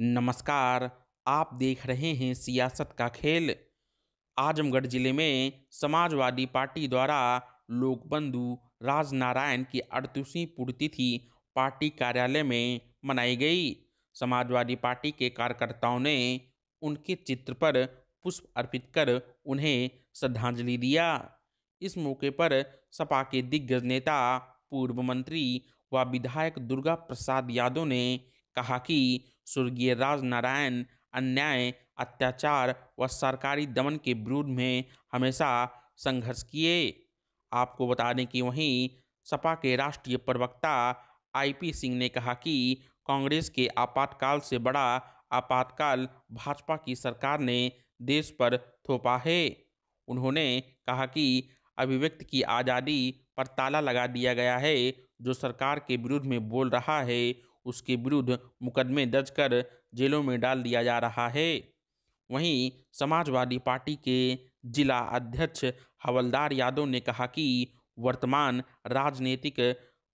नमस्कार, आप देख रहे हैं सियासत का खेल। आजमगढ़ ज़िले में समाजवादी पार्टी द्वारा लोकबंधु राजनारायण की अड़तीसवीं पुण्यतिथि पार्टी कार्यालय में मनाई गई। समाजवादी पार्टी के कार्यकर्ताओं ने उनके चित्र पर पुष्प अर्पित कर उन्हें श्रद्धांजलि दिया। इस मौके पर सपा के दिग्गज नेता, पूर्व मंत्री व विधायक दुर्गा प्रसाद यादव ने कहा कि स्वर्गीय राजनारायण अन्याय, अत्याचार व सरकारी दमन के विरोध में हमेशा संघर्ष किए। आपको बता दें कि वहीं सपा के राष्ट्रीय प्रवक्ता आईपी सिंह ने कहा कि कांग्रेस के आपातकाल से बड़ा आपातकाल भाजपा की सरकार ने देश पर थोपा है। उन्होंने कहा कि अभिव्यक्ति की आज़ादी पर ताला लगा दिया गया है, जो सरकार के विरुद्ध में बोल रहा है उसके विरुद्ध मुकदमे दर्ज कर जेलों में डाल दिया जा रहा है। वहीं समाजवादी पार्टी के जिला अध्यक्ष हवलदार यादव ने कहा कि वर्तमान राजनीतिक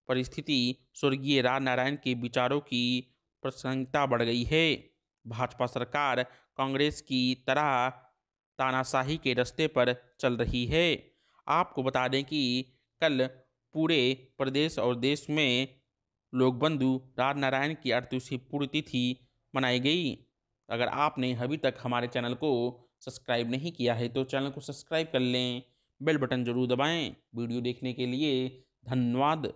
परिस्थिति स्वर्गीय राजनारायण के विचारों की प्रसंगता बढ़ गई है। भाजपा सरकार कांग्रेस की तरह तानाशाही के रास्ते पर चल रही है। आपको बता दें कि कल पूरे प्रदेश और देश में लोकबंधु राजनारायण की अड़तीसवीं पुण्यतिथि मनाई गई। अगर आपने अभी तक हमारे चैनल को सब्सक्राइब नहीं किया है तो चैनल को सब्सक्राइब कर लें। बेल बटन ज़रूर दबाएँ। वीडियो देखने के लिए धन्यवाद।